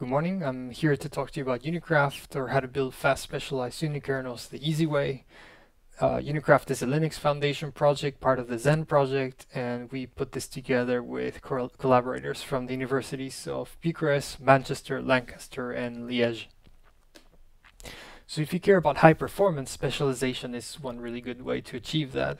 Good morning, I'm here to talk to you about Unikraft or how to build fast specialized unikernels the easy way. Uh, Unikraft is a Linux Foundation project, part of the Xen project, and we put this together with co collaborators from the universities of Bucharest, Manchester, Lancaster, and Liège. So if you care about high performance, specialization is one really good way to achieve that.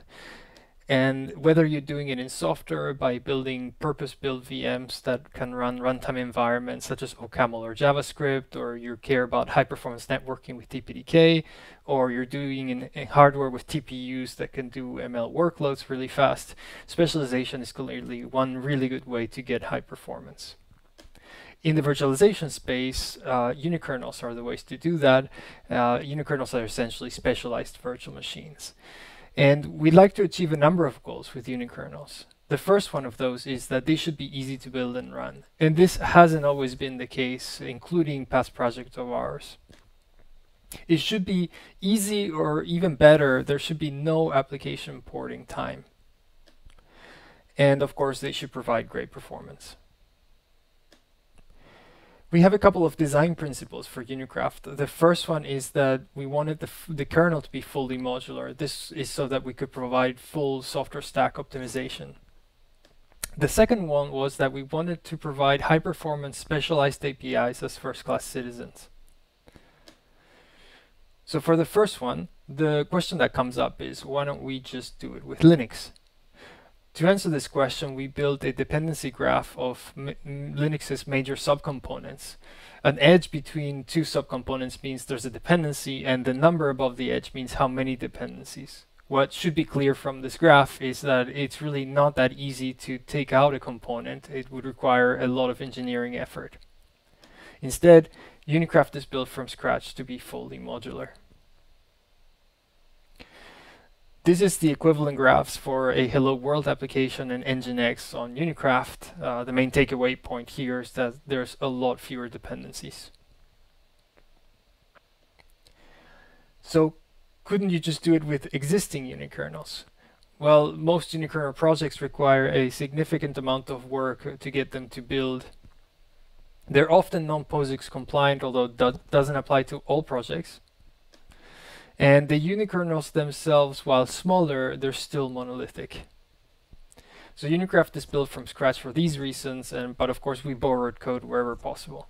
And whether you're doing it in software by building purpose-built VMs that can run runtime environments such as OCaml or JavaScript, or you care about high-performance networking with DPDK, or you're doing in, in, hardware with TPUs that can do ML workloads really fast, specialization is clearly one really good way to get high performance. In the virtualization space, uh, unikernels are the ways to do that. Uh, unikernels are essentially specialized virtual machines. And we'd like to achieve a number of goals with unikernels. The first one of those is that they should be easy to build and run. And this hasn't always been the case, including past projects of ours. It should be easy or even better, there should be no application porting time. And of course, they should provide great performance. We have a couple of design principles for Unikraft. The first one is that we wanted the, the kernel to be fully modular. This is so that we could provide full software stack optimization. The second one was that we wanted to provide high performance specialized APIs as first class citizens. So for the first one, the question that comes up is why don't we just do it with Linux? To answer this question, we built a dependency graph of Linux's major subcomponents. An edge between two subcomponents means there's a dependency, and the number above the edge means how many dependencies. What should be clear from this graph is that it's really not that easy to take out a component. It would require a lot of engineering effort. Instead, Unikraft is built from scratch to be fully modular. This is the equivalent graphs for a Hello World application and Nginx on Unikraft. Uh, the main takeaway point here is that there's a lot fewer dependencies. So couldn't you just do it with existing unikernels? Well, most unikernel projects require a significant amount of work to get them to build. They're often non-POSIX compliant, although that doesn't apply to all projects. And the unikernels themselves, while smaller, they're still monolithic. So Unikraft is built from scratch for these reasons, and but of course we borrowed code wherever possible.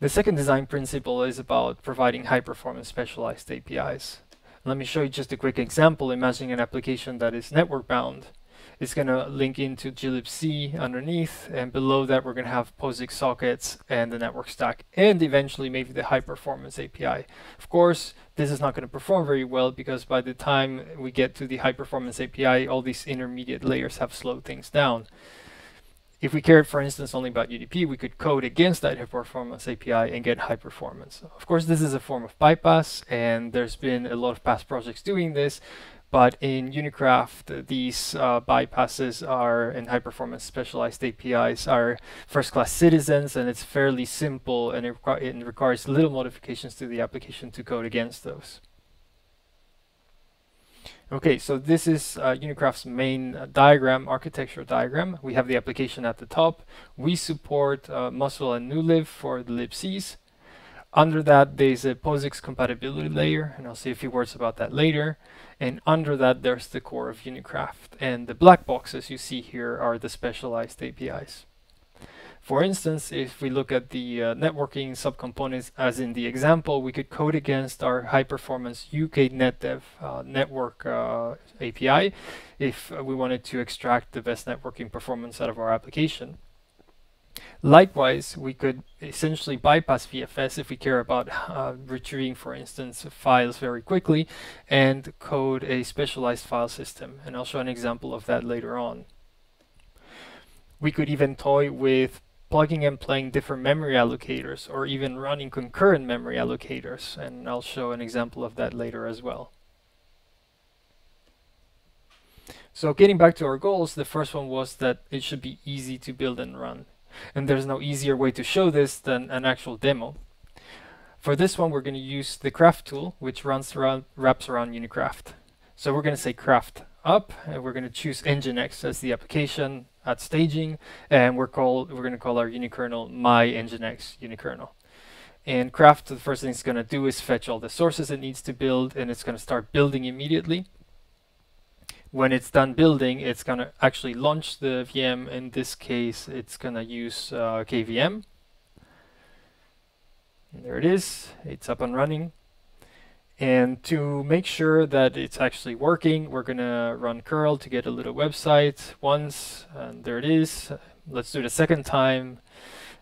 The second design principle is about providing high-performance specialized APIs. Let me show you just a quick example, imagining an application that is network It's going to link into glibc underneath, and below that we're going to have POSIX sockets and the network stack, and eventually maybe the high performance API. Of course, this is not going to perform very well because by the time we get to the high performance API, all these intermediate layers have slowed things down. If we cared, for instance, only about UDP, we could code against that high performance API and get high performance. Of course, this is a form of bypass, and there's been a lot of past projects doing this, but in Unikraft, these uh, bypasses are and high performance specialized APIs are first class citizens, and it's fairly simple and it, it requires little modifications to the application to code against those. Okay, so this is uh, Unikraft's main uh, diagram, architecture diagram. We have the application at the top. We support uh, Musl and Newlib for the libcs. Under that, there's a POSIX compatibility layer, and I'll say a few words about that later. And under that, there's the core of Unikraft. And the black boxes you see here are the specialized APIs. For instance, if we look at the uh, networking subcomponents, as in the example, we could code against our high-performance UK NetDev uh, network uh, API if we wanted to extract the best networking performance out of our application. Likewise, we could essentially bypass VFS if we care about uh, retrieving, for instance, files very quickly and code a specialized file system. And I'll show an example of that later on. We could even toy with plugging and playing different memory allocators or even running concurrent memory allocators. And I'll show an example of that later as well. So getting back to our goals, the first one was that it should be easy to build and run and there's no easier way to show this than an actual demo. For this one, we're going to use the craft tool, which runs around, wraps around Unikraft. So we're going to say craft up, and we're going to choose Nginx as the application at staging, and we're called we're going to call our unikernel my Nginx unikernel. And craft, the first thing it's going to do is fetch all the sources it needs to build, and it's going to start building immediately. When it's done building, it's going to actually launch the VM. In this case, it's going to use uh, KVM. And there it is. It's up and running. And to make sure that it's actually working, we're going to run curl to get a little website once. And there it is. Let's do it a second time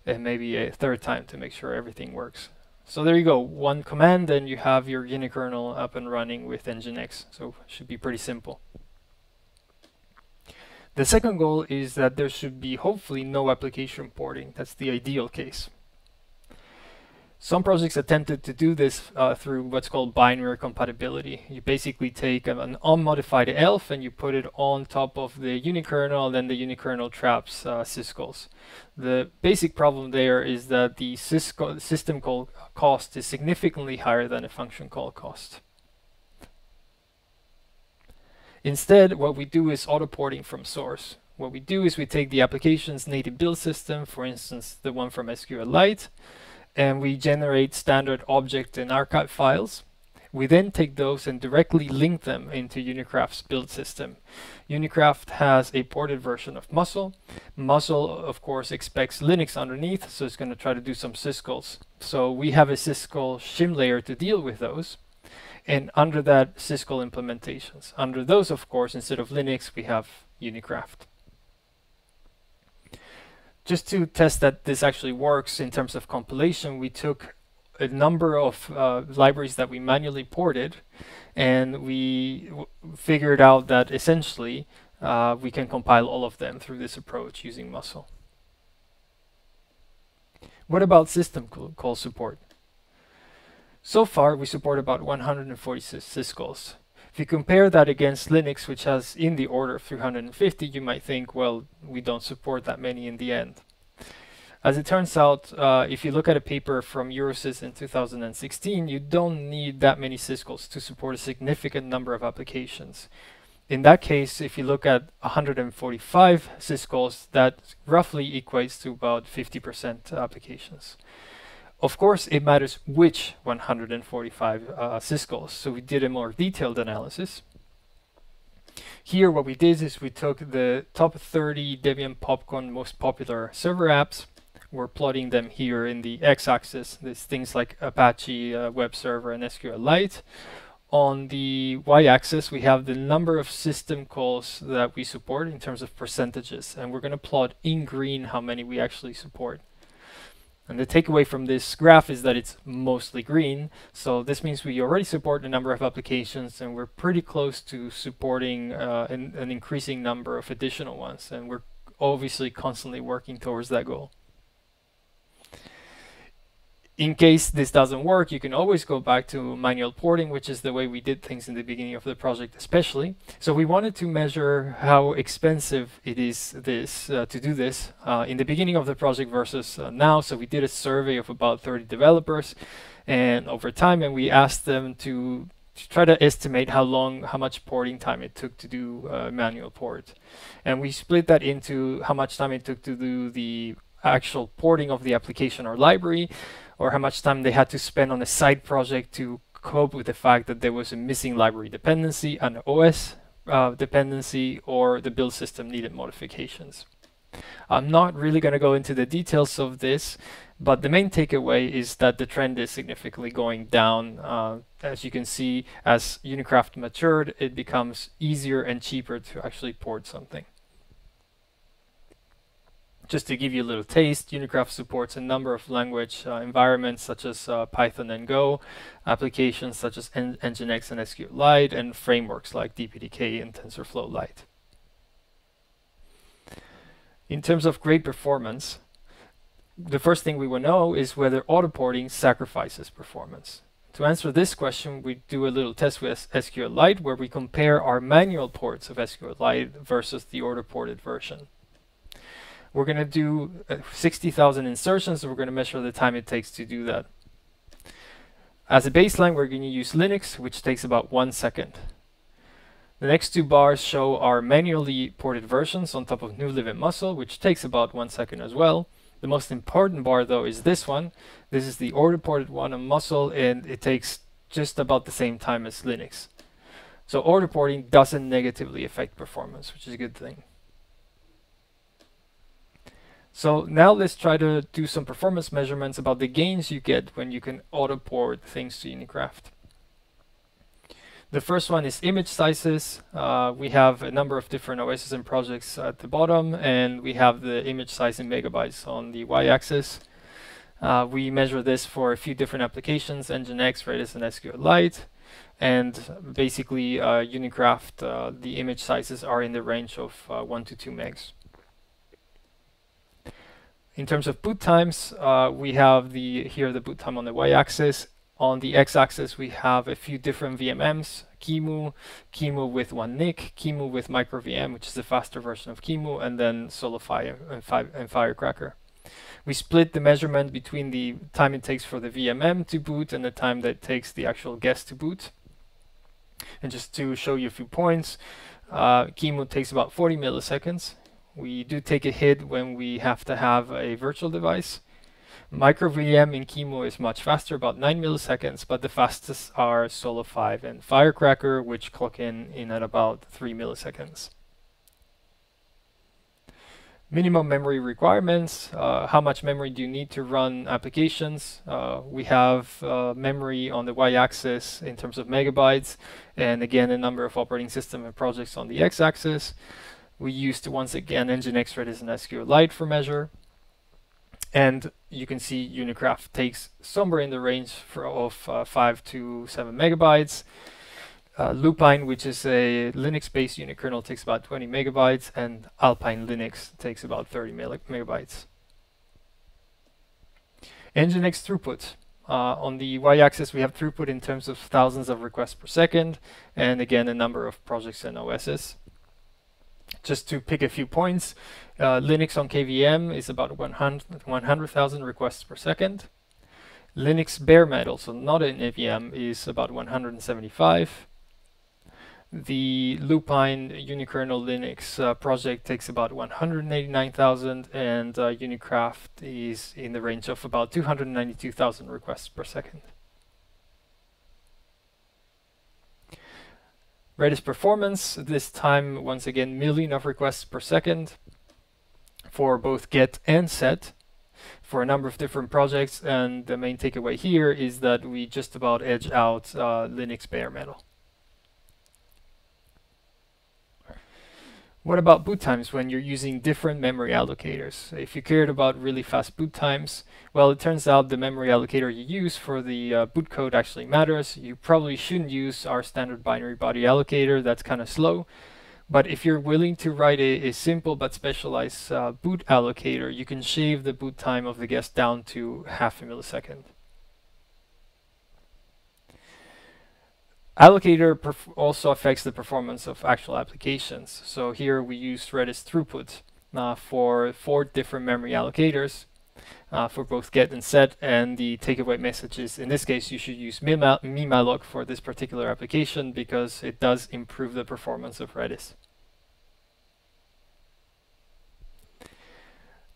and maybe a third time to make sure everything works. So there you go, one command and you have your unikernel up and running with Nginx. So it should be pretty simple. The second goal is that there should be hopefully no application porting. That's the ideal case. Some projects attempted to do this uh, through what's called binary compatibility. You basically take an unmodified ELF and you put it on top of the unikernel, then the unikernel traps uh, syscalls. The basic problem there is that the system call cost is significantly higher than a function call cost. Instead, what we do is auto-porting from source. What we do is we take the application's native build system, for instance, the one from SQLite, and we generate standard object and archive files. We then take those and directly link them into Unikraft's build system. Unikraft has a ported version of Musl. Musl, of course, expects Linux underneath, so it's going to try to do some syscalls. So we have a syscall shim layer to deal with those. And under that, syscall implementations. Under those, of course, instead of Linux, we have Unikraft just to test that this actually works in terms of compilation, we took a number of uh, libraries that we manually ported and we figured out that essentially uh, we can compile all of them through this approach using Musl. What about system call support? So far, we support about 140 syscalls. If you compare that against Linux, which has in the order of 350, you might think, well, we don't support that many in the end. As it turns out, uh, if you look at a paper from Eurosys in 2016, you don't need that many syscalls to support a significant number of applications. In that case, if you look at 145 syscalls, that roughly equates to about 50% applications. Of course, it matters which 145 uh, syscalls. So we did a more detailed analysis. Here, what we did is we took the top 30 Debian Popcon most popular server apps. We're plotting them here in the x-axis. There's things like Apache uh, web server and SQLite. On the y-axis, we have the number of system calls that we support in terms of percentages. And we're going to plot in green how many we actually support. And the takeaway from this graph is that it's mostly green. So this means we already support a number of applications and we're pretty close to supporting uh, an, an increasing number of additional ones. And we're obviously constantly working towards that goal in case this doesn't work, you can always go back to manual porting, which is the way we did things in the beginning of the project especially. So we wanted to measure how expensive it is this uh, to do this uh, in the beginning of the project versus uh, now. So we did a survey of about 30 developers and over time, and we asked them to, to try to estimate how long, how much porting time it took to do uh, manual port. And we split that into how much time it took to do the actual porting of the application or library, or how much time they had to spend on a side project to cope with the fact that there was a missing library dependency, an OS uh, dependency, or the build system needed modifications. I'm not really going to go into the details of this, but the main takeaway is that the trend is significantly going down. Uh, as you can see, as Unikraft matured, it becomes easier and cheaper to actually port something. Just to give you a little taste, Unikraft supports a number of language uh, environments such as uh, Python and Go, applications such as Nginx and SQLite, and frameworks like DPDK and TensorFlow Lite. In terms of great performance, the first thing we will know is whether auto-porting sacrifices performance. To answer this question, we do a little test with SQLite where we compare our manual ports of SQLite versus the auto-ported version. We're going to do uh, 60,000 insertions, so we're going to measure the time it takes to do that. As a baseline, we're going to use Linux, which takes about one second. The next two bars show our manually ported versions on top of New Living Musl, which takes about one second as well. The most important bar though is this one. This is the auto ported one on Musl and it takes just about the same time as Linux. So auto porting doesn't negatively affect performance, which is a good thing. So now let's try to do some performance measurements about the gains you get when you can auto port things to Unikraft. The first one is image sizes. Uh, we have a number of different OSSM projects at the bottom, and we have the image size in megabytes on the y-axis. Uh, we measure this for a few different applications, Nginx, Redis, and SQLite. And basically, uh, Unikraft, uh, the image sizes are in the range of uh, 1 to 2 megs. In terms of boot times, uh, we have the here the boot time on the y-axis on the x-axis, we have a few different VMMs, QEMU, QEMU with one NIC, QEMU with MicroVM, which is the faster version of QEMU, and then Solo5 and, and Firecracker. We split the measurement between the time it takes for the VMM to boot and the time that takes the actual guest to boot. And just to show you a few points, uh, QEMU takes about 40 milliseconds. We do take a hit when we have to have a virtual device. MicroVM in QEMU is much faster, about 9 milliseconds, but the fastest are Solo 5 and Firecracker, which clock in, in at about 3 milliseconds. Minimum memory requirements, uh, how much memory do you need to run applications? Uh, we have uh, memory on the y-axis in terms of megabytes, and again a number of operating system and projects on the x-axis. We used once again Nginx, Redis, and SQLite for measure. And you can see Unikraft takes somewhere in the range for, of uh, 5 to 7 megabytes. Uh, Lupine, which is a Linux-based unikernel, takes about 20 megabytes, and Alpine Linux takes about 30 megabytes. Nginx throughput. Uh, on the y-axis, we have throughput in terms of thousands of requests per second, and again, a number of projects and OSs. Just to pick a few points, uh, Linux on KVM is about 100,000 100, requests per second. Linux bare metal, so not in AVM, is about 175. The Lupine unikernel Linux uh, project takes about 189,000 and uh, Unikraft is in the range of about 292,000 requests per second. Redis performance, this time once again million of requests per second for both get and set for a number of different projects and the main takeaway here is that we just about edge out uh, Linux bare metal. What about boot times when you're using different memory allocators? If you cared about really fast boot times, well, it turns out the memory allocator you use for the uh, boot code actually matters. You probably shouldn't use our standard binary buddy allocator, that's kind of slow. But if you're willing to write a, a simple but specialized uh, boot allocator, you can shave the boot time of the guest down to half a millisecond. Allocator also affects the performance of actual applications. So here we use Redis throughput uh, for four different memory allocators uh, for both get and set and the takeaway messages. In this case, you should use mimalloc for this particular application because it does improve the performance of Redis.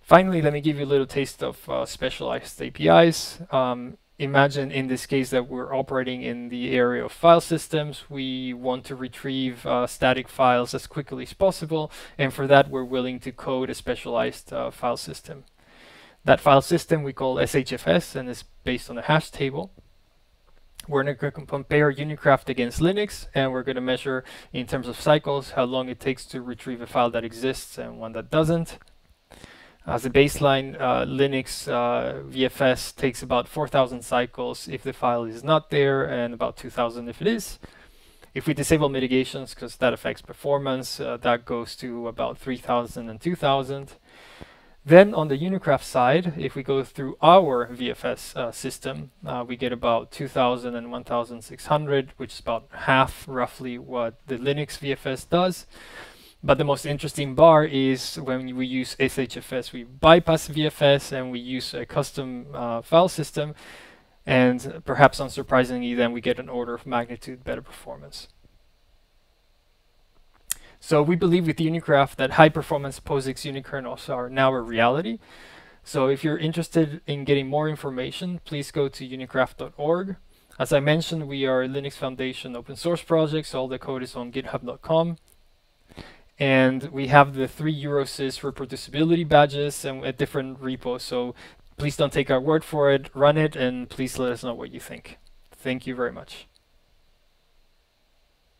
Finally, let me give you a little taste of uh, specialized APIs. Um, imagine in this case that we're operating in the area of file systems. We want to retrieve uh, static files as quickly as possible. And for that, we're willing to code a specialized uh, file system. That file system we call SHFS and is based on a hash table. We're going to compare Unicraft against Linux, and we're going to measure in terms of cycles how long it takes to retrieve a file that exists and one that doesn't. As a baseline, uh, Linux uh, VFS takes about 4,000 cycles if the file is not there and about 2,000 if it is. If we disable mitigations, because that affects performance, uh, that goes to about 3,000 and 2,000. Then on the Unikraft side, if we go through our VFS uh, system, uh, we get about 2,000 and 1,600, which is about half roughly what the Linux VFS does. But the most interesting bar is when we use SHFS, we bypass VFS and we use a custom uh, file system. And perhaps unsurprisingly, then we get an order of magnitude better performance. So we believe with Unikraft that high performance POSIX unikernels are now a reality. So if you're interested in getting more information, please go to unikraft.org. As I mentioned, we are a Linux Foundation open source project, so all the code is on github.com. And we have the three Eurosys reproducibility badges and a different repos. So please don't take our word for it, run it, and please let us know what you think. Thank you very much.